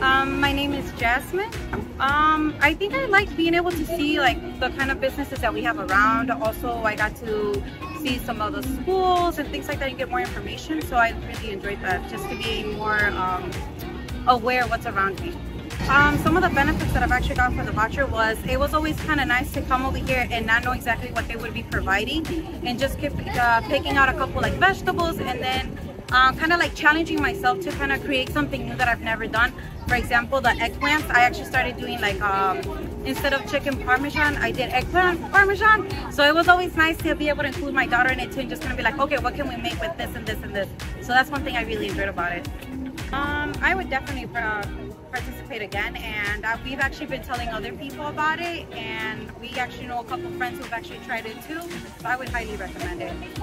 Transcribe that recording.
Um, my name is Jasmine. Um, I think I like being able to see like the kind of businesses that we have around. Also, I got to see some of the schools and things like that and get more information. So I really enjoyed that, just to be more um, aware what's around me. Um, some of the benefits that I've actually got from the voucher was it was always kind of nice to come over here and not know exactly what they would be providing and just keep uh, picking out a couple like vegetables and then uh, kind of like challenging myself to kind of create something new that I've never done. For example, the eggplants, I actually started doing like, um, instead of chicken parmesan, I did eggplant parmesan. So it was always nice to be able to include my daughter in it too and just kind of be like, okay, what can we make with this and this and this? So that's one thing I really enjoyed about it. Um, I would definitely uh, participate again and uh, we've actually been telling other people about it and we actually know a couple friends who've actually tried it too so I would highly recommend it.